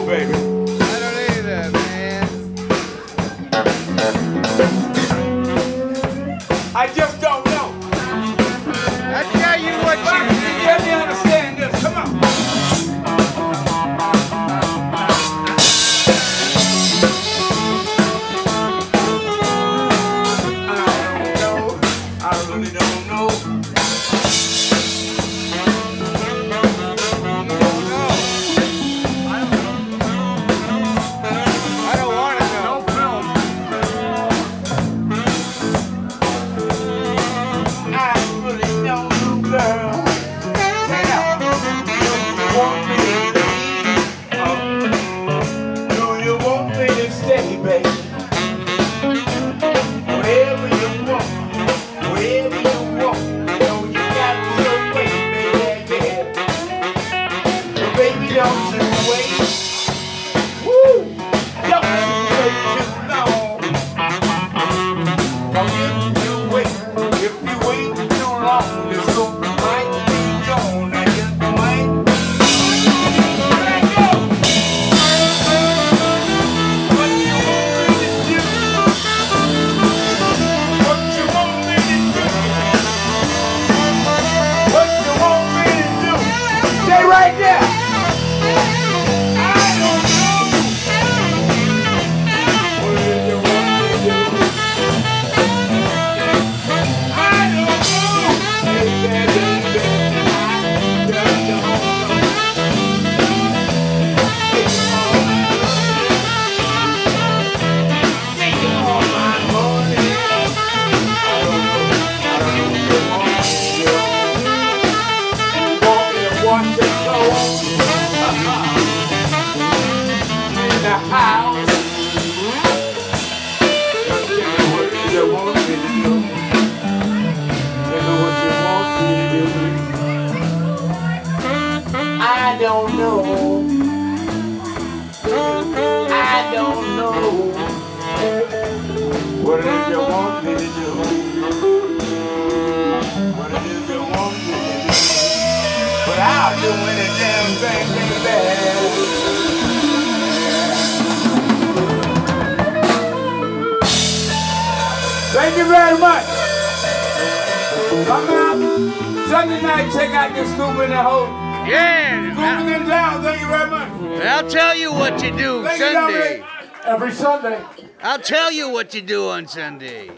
baby. Wash your clothes? In the house. What you want me to do. What you want me to do. I don't know. I don't know. What it is you want me to do. I'll do any damn thing, baby. Thank you very much. Come out Sunday night, check out this Scoop in the Hole. Yeah. Scooping in town. Thank you very much. I'll tell you what you do Thank Sunday. Dominic. Every Sunday. I'll tell you what you do on Sunday.